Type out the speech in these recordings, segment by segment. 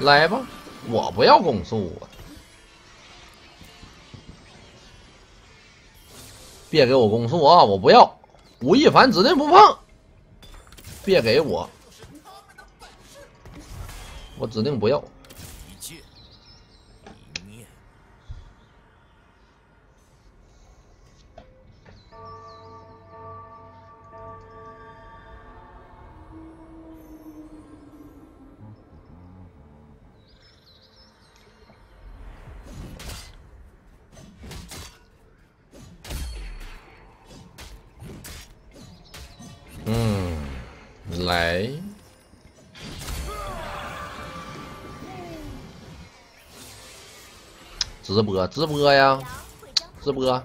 来吧，我不要攻速啊！别给我攻速啊！我不要，吴亦凡指定不碰。别给我，我指定不要。直播直播呀，直播，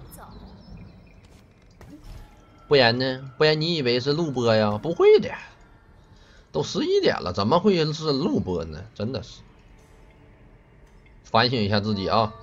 不然呢？不然你以为是录播呀？不会的，都十一点了，怎么会是录播呢？真的是，反省一下自己啊。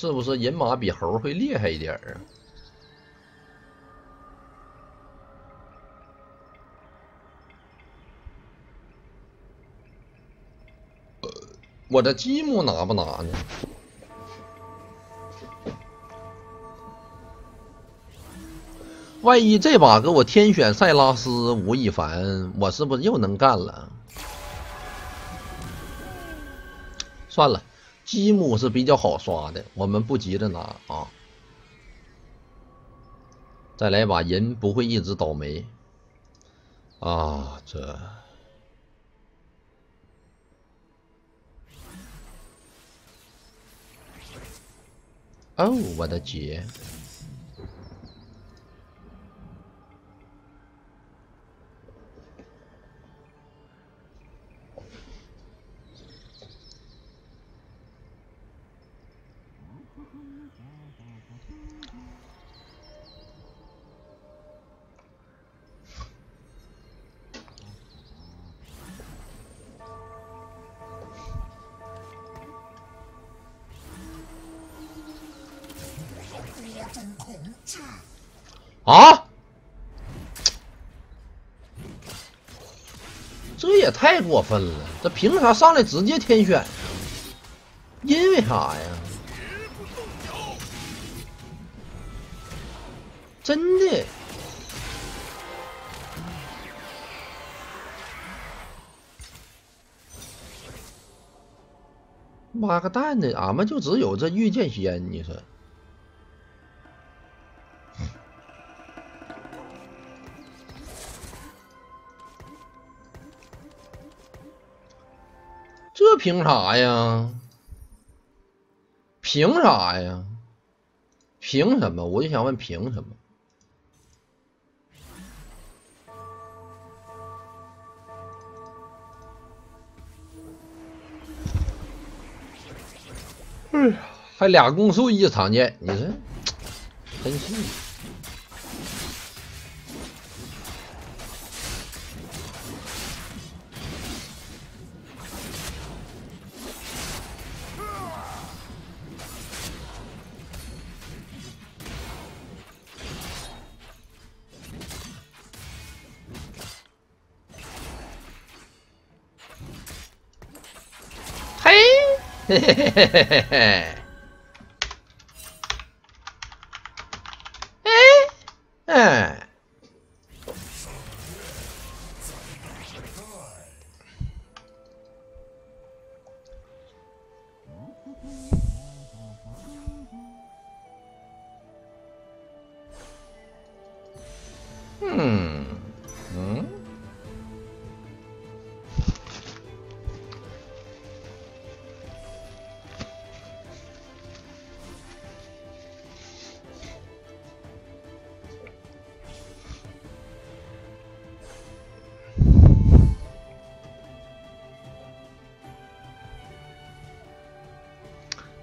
是不是人马比猴会厉害一点啊？我的积木拿不拿呢？万一这把给我天选塞拉斯吴亦凡，我是不是又能干了？算了。积木是比较好刷的，我们不急着拿啊。再来把人不会一直倒霉啊！这，哦，我的姐！啊！这也太过分了！这凭啥上来直接天选？因为啥呀？真的？妈个蛋的！俺们就只有这御剑仙，你说？凭啥呀？凭啥呀？凭什么？我就想问，凭什么？哎呀，还俩攻速一常见，你说真是。へへへへへ。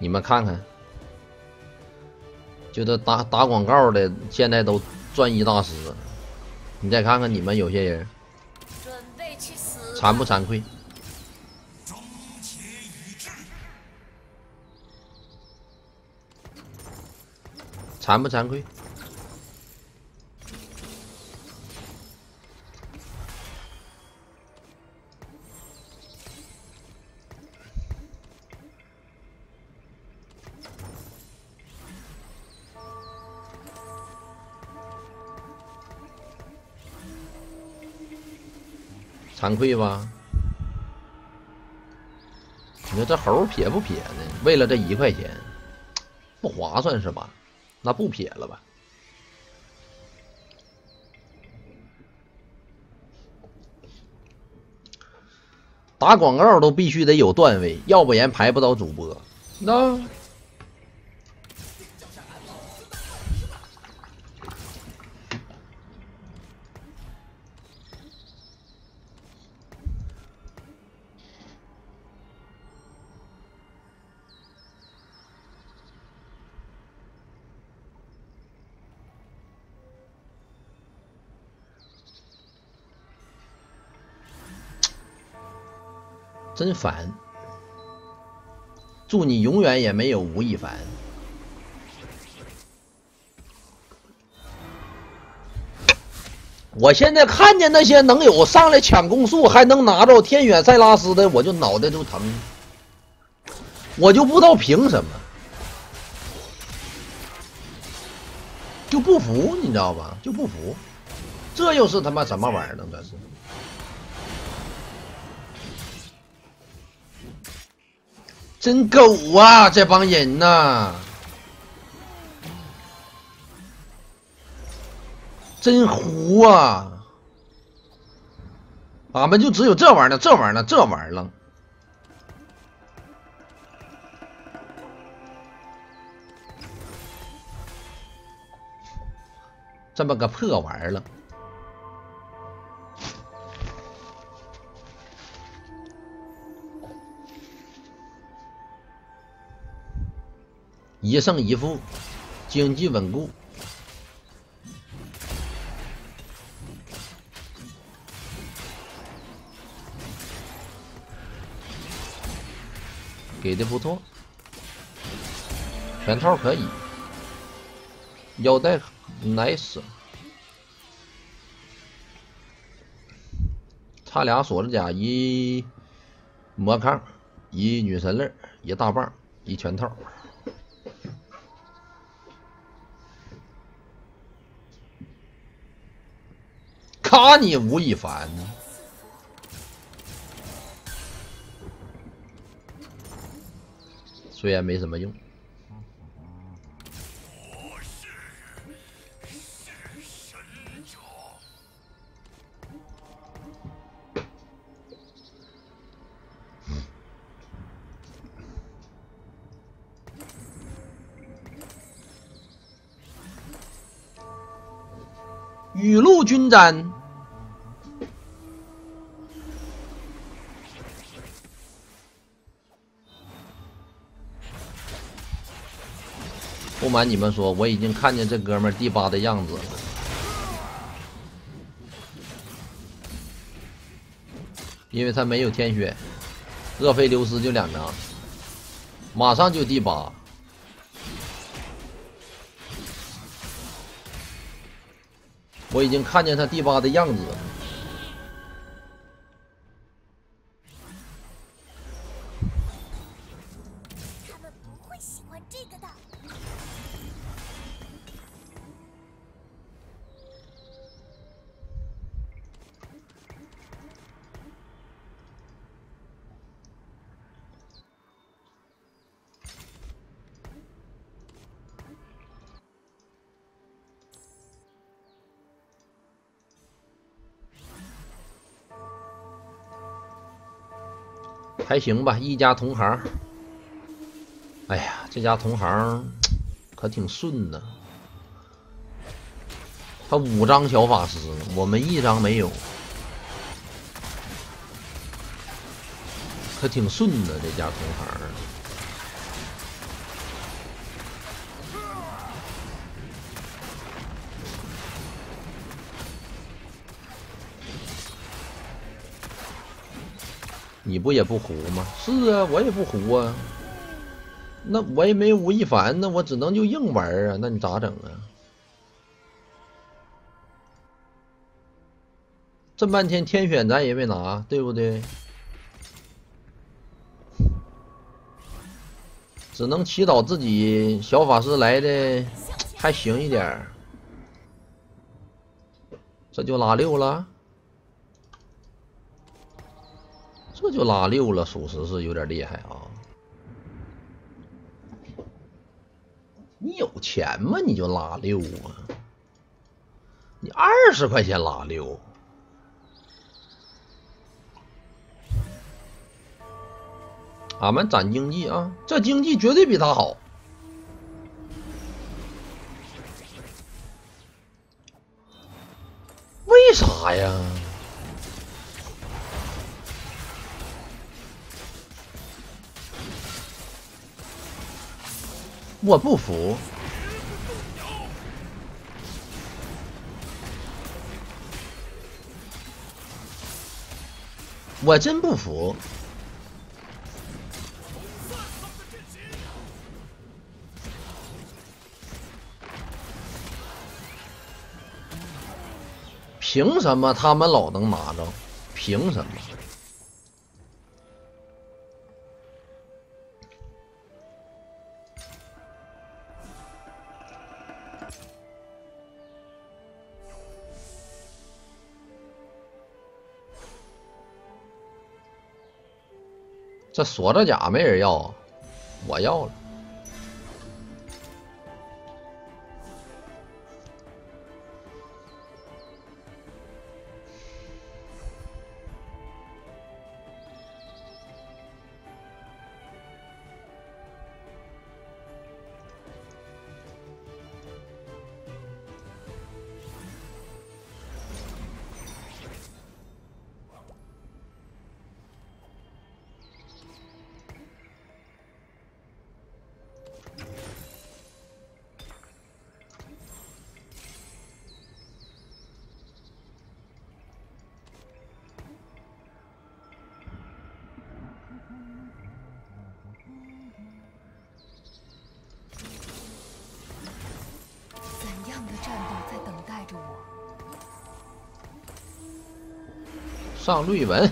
你们看看，就这打打广告的，现在都钻一大师。你再看看你们有些人，惭不惭愧？惭不惭愧？惭愧吧？你说这猴撇不撇呢？为了这一块钱，不划算是吧？那不撇了吧？打广告都必须得有段位，要不然排不到主播。那。真烦！祝你永远也没有吴亦凡。我现在看见那些能有上来抢攻速，还能拿着天选塞拉斯的，我就脑袋都疼。我就不知道凭什么，就不服，你知道吧？就不服，这又是他妈什么玩意儿呢？这是。真狗啊！这帮人呐，真糊啊！俺们就只有这玩意儿，这玩意儿，这玩意儿了，这么个破玩意儿了。一胜一负，经济稳固，给的不错，全套可以，腰带 nice，差俩锁子甲，一魔抗，一女神泪，一大棒，一全套。杀你吴亦凡，虽然没什么用。雨露均沾。瞒你们说，我已经看见这哥们第八的样子，因为他没有天选，厄斐琉斯就两张，马上就第八，我已经看见他第八的样子。还行吧，一家同行。哎呀，这家同行可挺顺的。他五张小法师，我们一张没有，可挺顺的。这家同行，你不也不胡吗？是啊，我也不胡啊。那我也没吴亦凡，那我只能就硬玩啊。那你咋整啊？这半天天选咱也没拿，对不对？只能祈祷自己小法师来的还行一点这就拉六了，这就拉六了，属实是有点厉害啊！你有钱吗？你就拉六啊？你二十块钱拉六？俺们攒经济啊，这经济绝对比他好。为啥呀？我不服，我真不服。凭什么他们老能拿着？凭什么？这锁着甲没人要，我要了。上瑞文，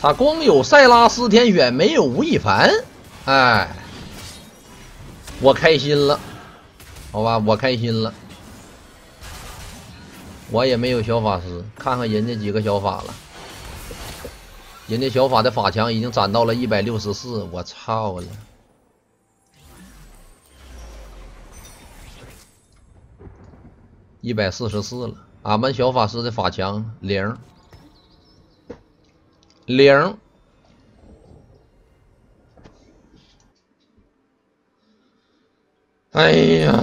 他光有塞拉斯天选，没有吴亦凡，哎，我开心了，好吧，我开心了。我也没有小法师，看看人家几个小法了。人家小法的法强已经攒到了一百六十四，我操了！一百四十四了，俺们小法师的法强零零。哎呀，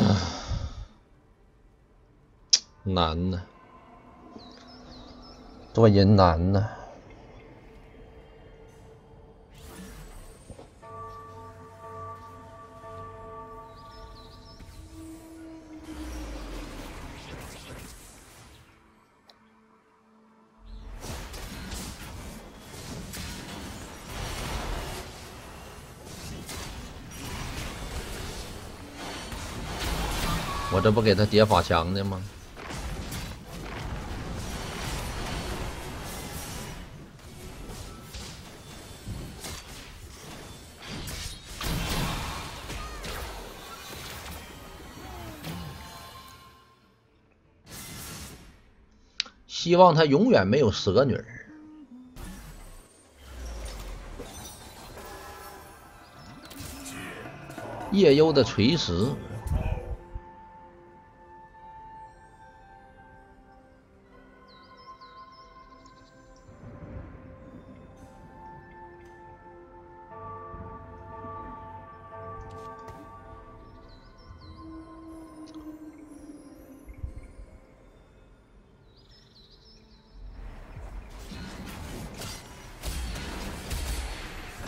难呐！做人难呐！我这不给他叠法强的吗？希望他永远没有蛇女儿。夜幽的锤石。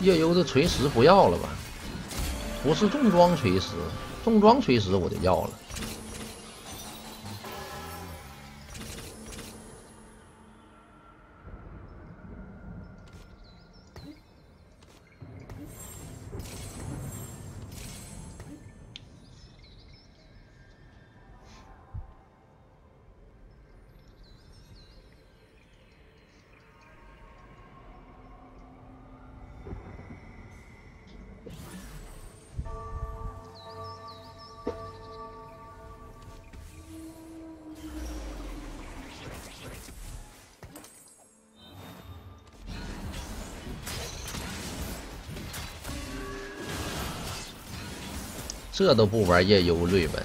夜游的锤石不要了吧？不是重装锤石，重装锤石我就要了。这都不玩夜幽瑞文，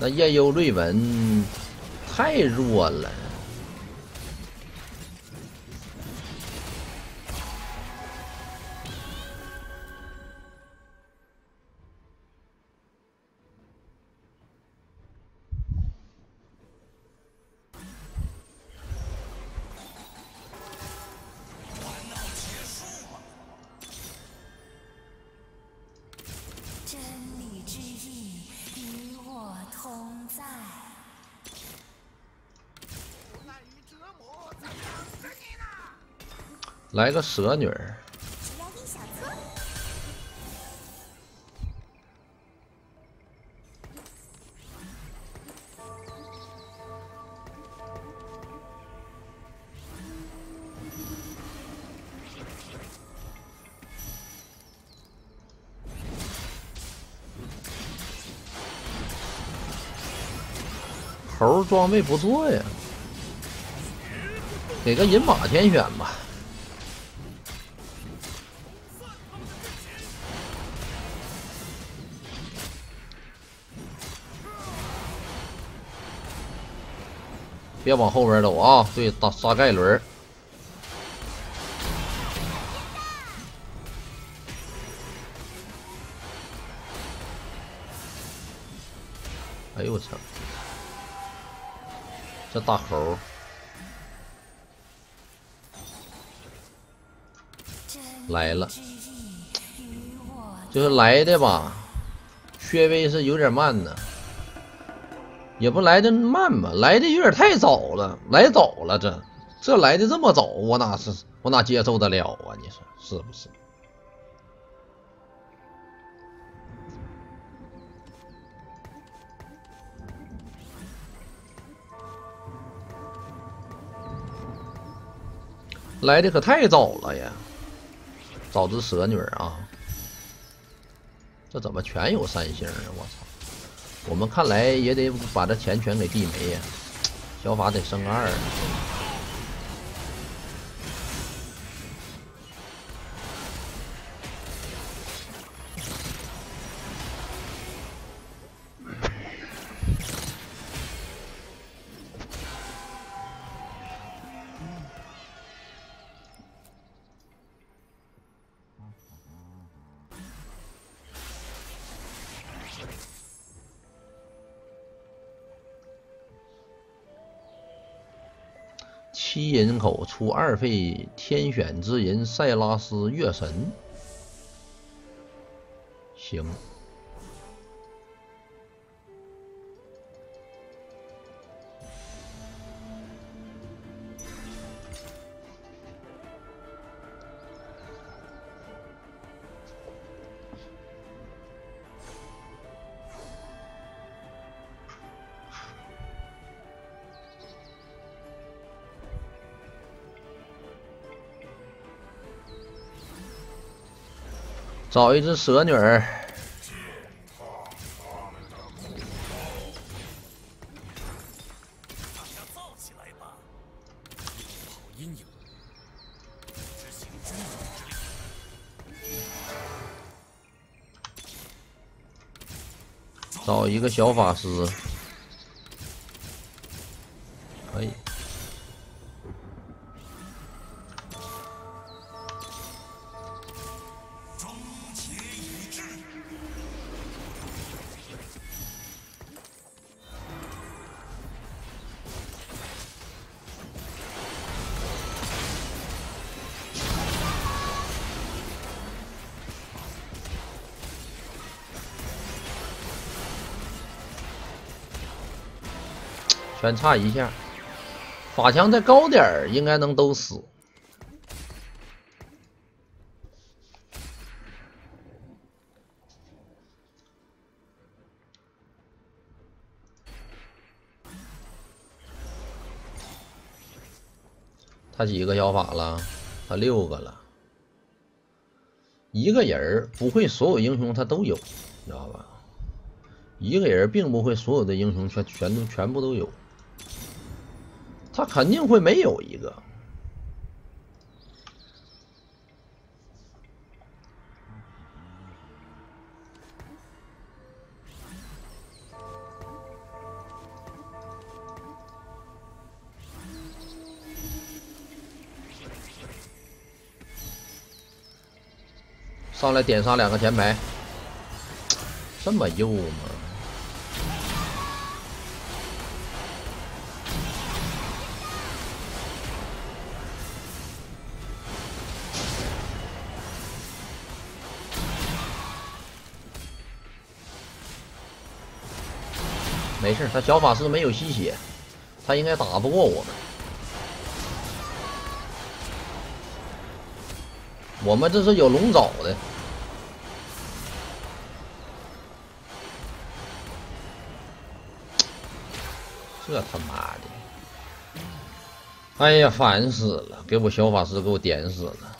那夜幽瑞文太弱了。来个蛇女儿，猴装备不错呀，给个银马天选吧。别往后边走啊！对，打杀盖伦。哎呦我操！这大猴来了，就是来的吧？薛微是有点慢呢。也不来的慢吧，来的有点太早了，来早了，这这来的这么早，我哪是我哪接受得了啊？你说是不是？来的可太早了呀！早知蛇女啊，这怎么全有三星啊？我操！我们看来也得把这钱全给递没呀，小法得升二。费天选之人塞拉斯月神，行。找一只蛇女儿。找一个小法师。全差一下。法强再高点，应该能都死。他几个小法了？他六个了。一个人不会所有英雄他都有，你知道吧？一个人并不会所有的英雄全全都全部都有，他肯定会没有一个。上来点杀两个前排，这么幼吗？没事，他小法师没有吸血，他应该打不过我们。我们这是有龙爪的，这他妈的！哎呀，烦死了！给我小法师给我点死了！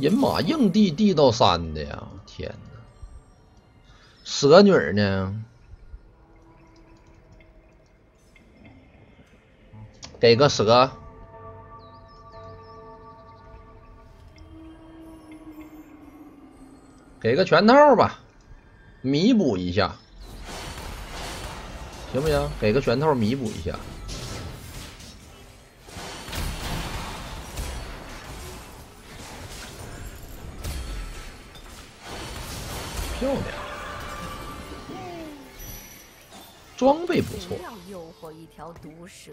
人马硬地地道三的呀！天哪！蛇女呢？给个蛇，给个拳套吧，弥补一下，行不行？给个拳套弥补一下，装备不错。一条毒蛇，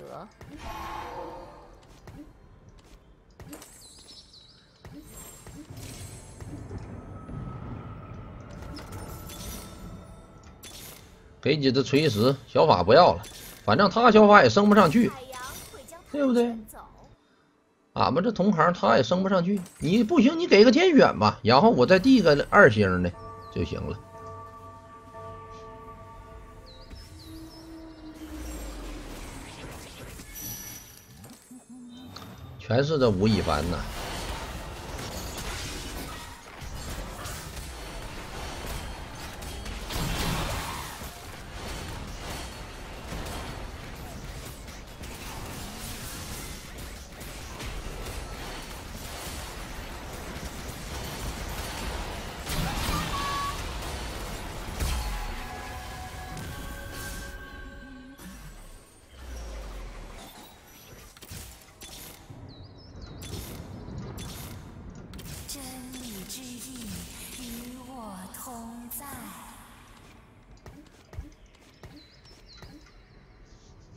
给几只锤石，小法不要了，反正他小法也升不上去，对不对？俺们这同行他也升不上去，你不行，你给个天选吧，然后我再递个二星的就行了。全是这吴亦凡呐。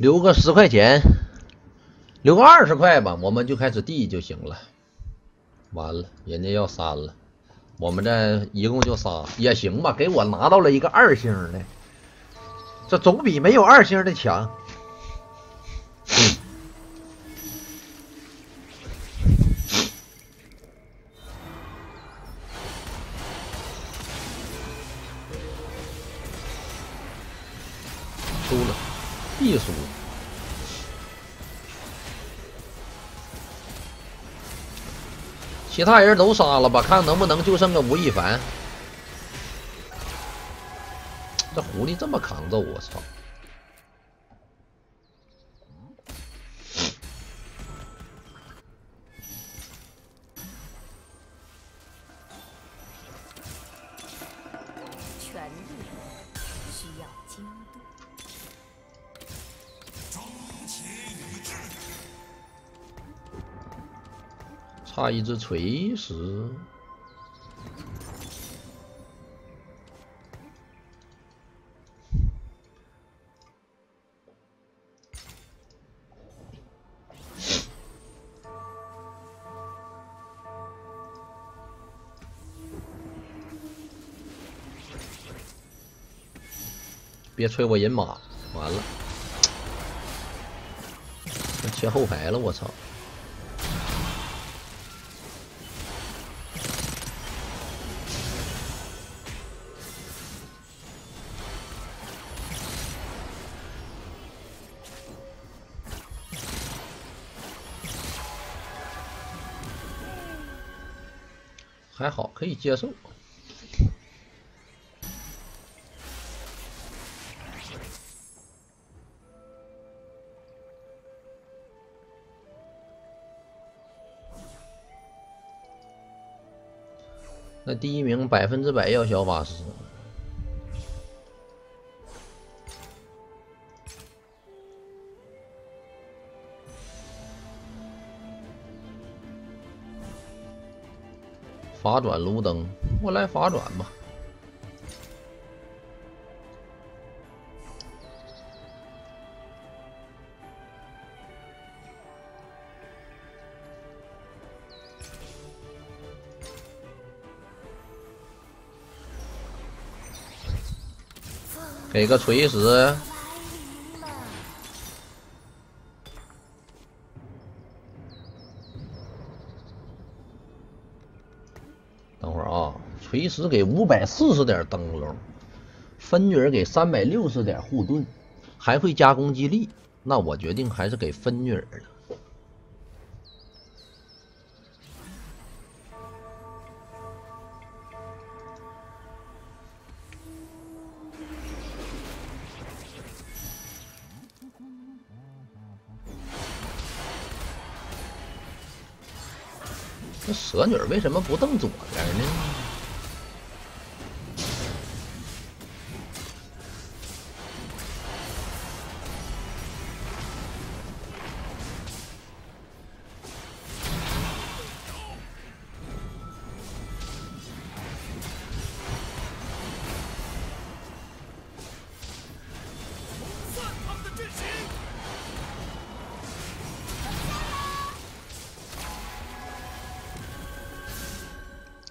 留个十块钱，留个二十块吧，我们就开始递就行了。完了，人家要删了，我们这一共就仨也行吧，给我拿到了一个二星的，这总比没有二星的强。嗯 其他人都杀了吧，看能不能就剩个吴亦凡。这狐狸这么抗揍，我操！差一只锤石。别催我人马，完了，切后排了，我操！还好，可以接受。那第一名百分之百要小法师，法转炉灯，我来法转吧。给个锤石，啊！锤石给五百四十点灯笼，分女儿给三百六十点护盾，还会加攻击力，那我决定还是给分女儿了。这蛇女为什么不瞪左边呢？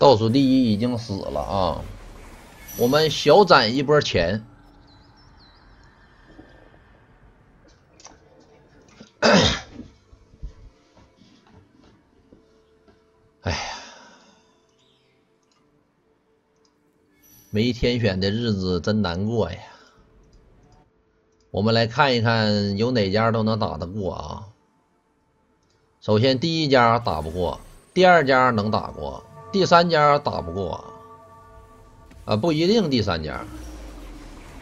倒数第一已经死了啊！我们小攒一波钱。哎呀，没天选的日子真难过呀！我们来看一看，有哪家都能打得过啊？首先，第一家打不过，第二家能打过。第三家打不过，啊，不一定。第三家，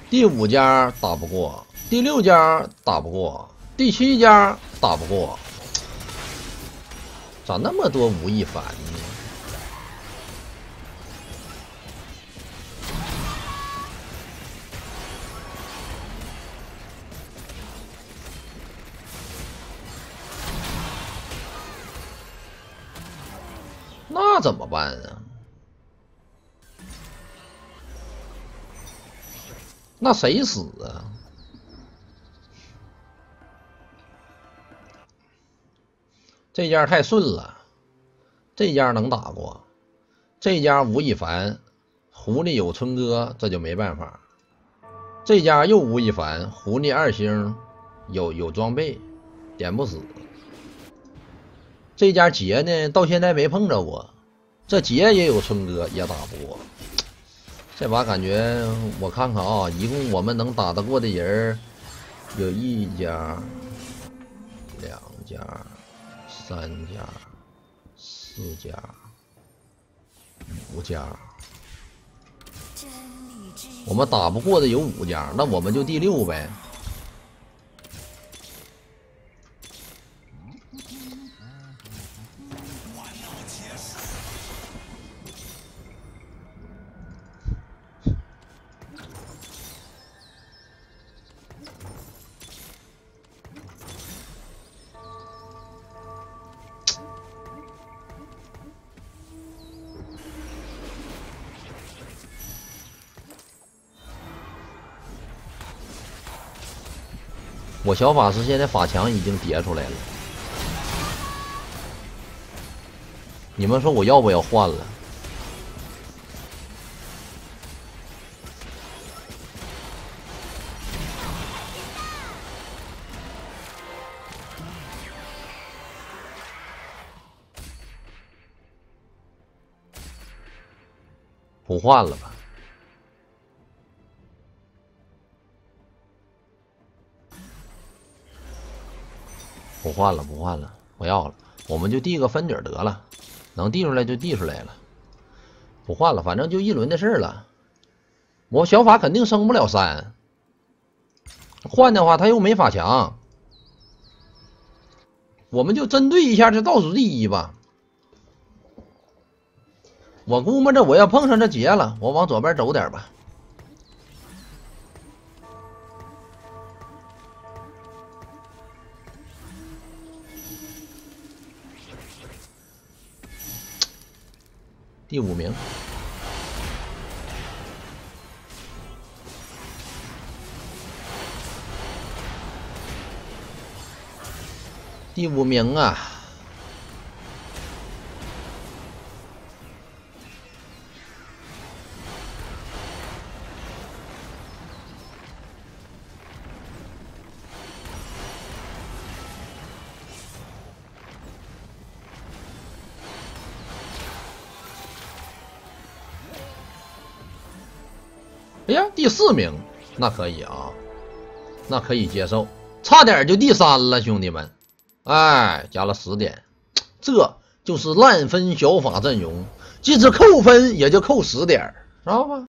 第五家打不过，第六家打不过，第七家打不过，咋那么多吴亦凡呢？那怎么办啊？那谁死啊？这家太顺了，这家能打过，这家吴亦凡，狐狸有春哥，这就没办法。这家又吴亦凡，狐狸二星，有有装备，点不死。这家杰呢，到现在没碰着过。这杰也有春哥，也打不过。这把感觉，我看看啊，一共我们能打得过的人有一家、两家、三家、四家、五家。我们打不过的有五家，那我们就第六呗。我小法师现在法强已经叠出来了。你们说我要不要换了？不换了吧？不换了，不换了，不要了，我们就递个分底得了，能递出来就递出来了，不换了，反正就一轮的事了。我小法肯定升不了三，换的话他又没法强，我们就针对一下这倒数第一吧。我估摸着我要碰上这劫了，我往左边走点吧。第五名，第五名啊！四名，那可以啊，那可以接受，差点就第三了，兄弟们，哎，加了十点，这就是烂分小法阵容，即使扣分也就扣十点，知道吗？